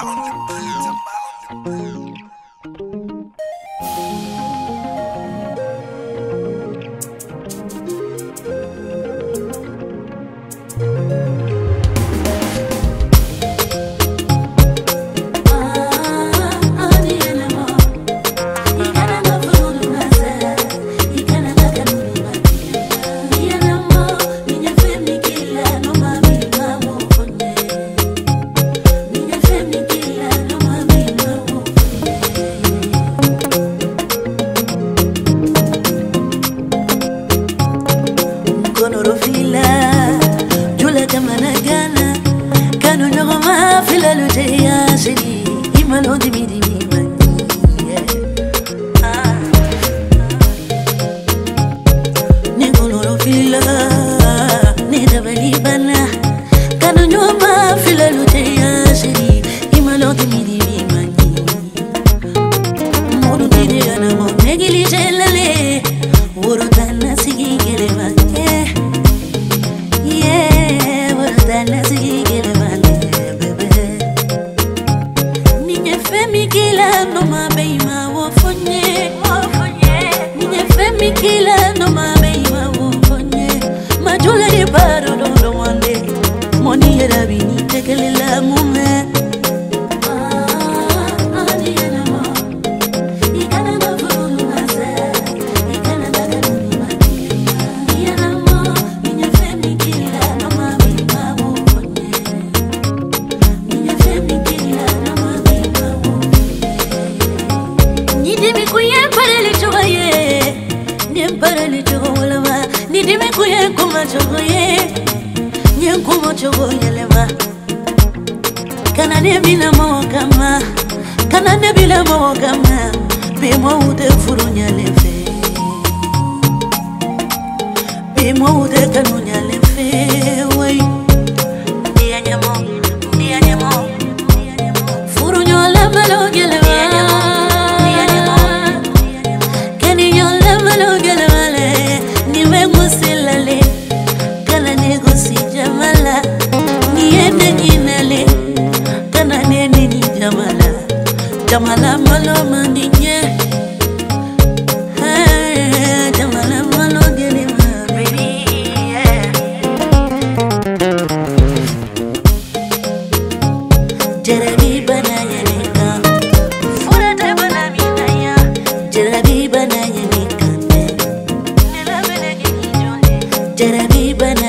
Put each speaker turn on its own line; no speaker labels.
about.
كونو رفيلا جولا كما نقانا كانوا نغمة في الألوجية. سنين Oh yeah, mwenye Mine femi kila nomani limiku ye kuma jogo ye nye kuma jogo yɛlɛma kana ne bila mɔgɔ kama kana ne bila mɔgɔ kama bɛnbɔw tɛ furu ɲalen fɛ bɛnbɔw tɛ kanu ɲalen fɛ Jangan lama lo mandinya Jangan lama lo gini baby Jarabi bananya nikah Fura de ya. Naya Jarabi bananya nikah eh. Jarabi bana